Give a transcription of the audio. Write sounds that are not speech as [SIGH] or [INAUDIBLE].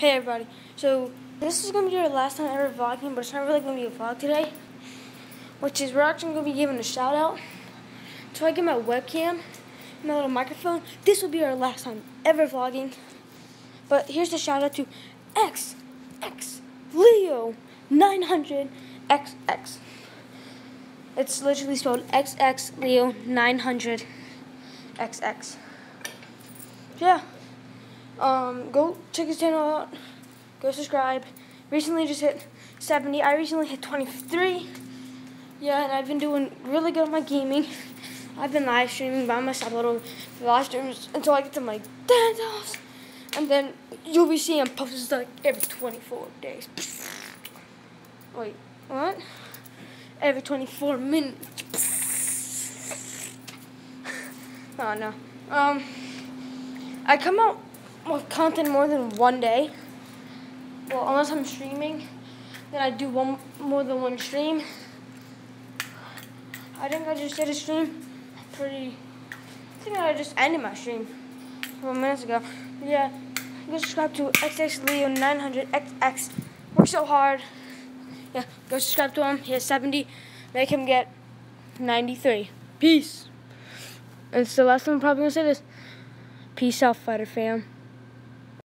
Hey everybody, so this is going to be our last time ever vlogging, but it's not really going to be a vlog today. Which is, we're actually going to be giving a shout out. So I get my webcam, my little microphone. This will be our last time ever vlogging. But here's the shout out to XX Leo 900XX. It's literally spelled XX Leo 900XX. Yeah. Um, go check his channel out. Go subscribe. Recently just hit 70. I recently hit 23. Yeah, and I've been doing really good on my gaming. I've been live streaming by myself, a little live streams until I get to my dad's house. And then you'll be seeing posts like every 24 days. Wait, what? Every 24 minutes. [LAUGHS] oh no. Um, I come out with content more than one day. Well, unless I'm streaming, then I do one more than one stream. I think I just did a stream pretty. I think I just ended my stream a couple minutes ago. Yeah, go subscribe to XX Leo 900XX. Work so hard. Yeah, go subscribe to him. He has 70. Make him get 93. Peace. And it's the last time I'm probably gonna say this. Peace out, fighter fam.